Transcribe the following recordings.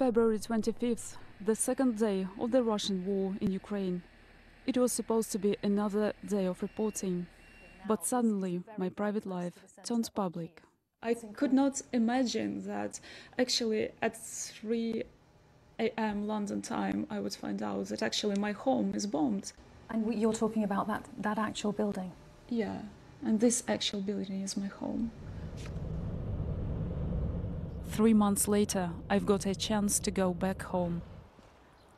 February 25th, the second day of the Russian war in Ukraine. It was supposed to be another day of reporting, but suddenly my private life turned public. I could not imagine that actually at 3 a.m. London time I would find out that actually my home is bombed. And you're talking about that, that actual building. Yeah, and this actual building is my home. Three months later, I've got a chance to go back home.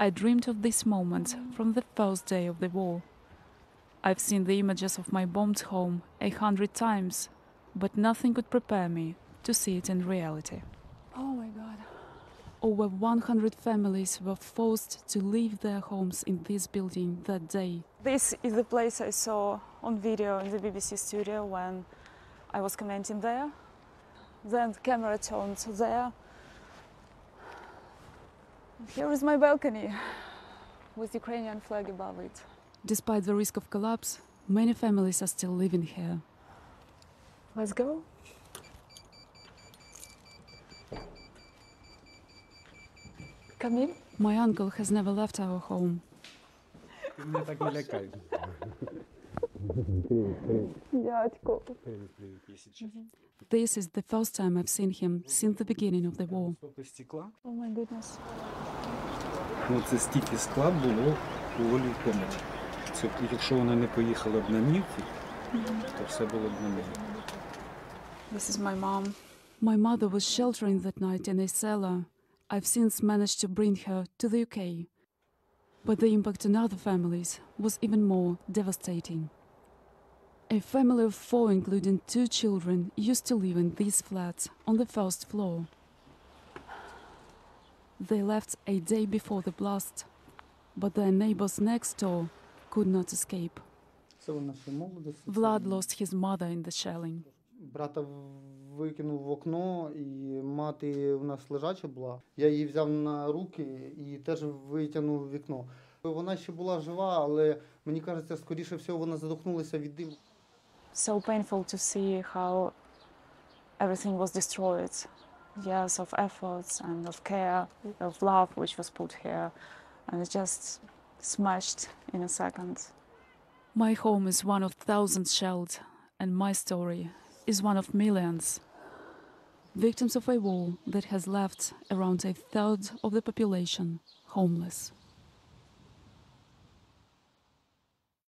I dreamed of this moment from the first day of the war. I've seen the images of my bombed home a hundred times, but nothing could prepare me to see it in reality. Oh my God. Over 100 families were forced to leave their homes in this building that day. This is the place I saw on video in the BBC studio when I was commenting there. Then the camera turned to there. Here is my balcony with Ukrainian flag above it. Despite the risk of collapse, many families are still living here. Let's go. Come in. My uncle has never left our home. Ти мене так не лякай. Дядько. Привіт, привіт, Єсічі. This is the first time I've seen him since the beginning of the war. Стопи стекла. Oh my goodness. Ну, це стільки скла було у Олі в комнаті. Це якщо вона не поїхала б на мівку, то все було б на неї. This is my mom. My mother was sheltering that night in a cellar. I've since managed to bring her to the UK. But the impact on other families was even more devastating. A family of four, including two children, used to live in these flats on the first floor. They left a day before the blast, but their neighbors next door could not escape. Vlad lost his mother in the shelling. Брата викинув в окно, і мати в нас лежача була. Я її взяв на руки і теж витягнув в вікно. Вона ще була жива, але мені кажеться, скоріше всього, вона задохнулася від диму. So painful to see how everything was destroyed. Years of efforts and of care, mm-hmm. of love, which was put here, and it just smashed in a second. My home is one of thousands shelled, and my story is one of millions. Victims of a war that has left around a third of the population homeless.